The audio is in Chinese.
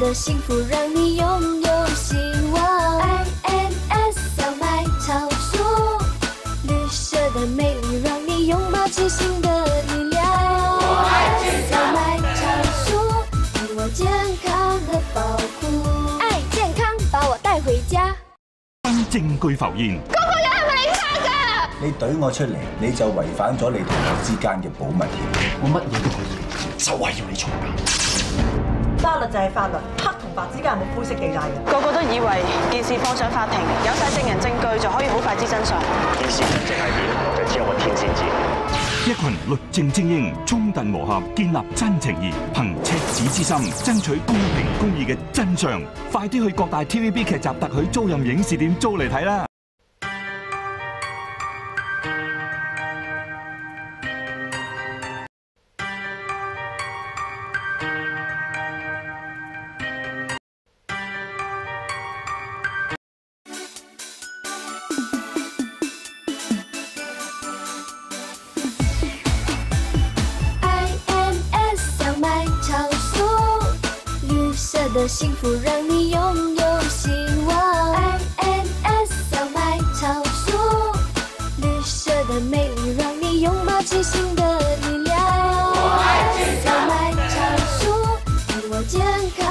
的幸福让你拥有希望。INS 小麦超速，绿色的美丽让你拥抱清新的力量。我爱小麦超速，给我健康的保护。爱健康，把我带回家。當證據浮現，你懟我出嚟，你就違反咗你同我之間嘅保密協議。我乜嘢都可以，就係要你重監。法律就係法律，黑同白之間係冇灰色地帶嘅。個個都以為件事放上法庭，有晒證人證據就可以好快知真相。件事真正係點，就只有個天先知。一群律政精英衝突磨合，建立真情義，憑赤子之心爭取公平公義嘅真相。快啲去各大 TVB 劇集特許租賃影視店租嚟睇啦！的幸福让你拥有希望，ins 要买超速，绿色的魅力让你拥抱着新的力量，我爱要买超速，给我健康。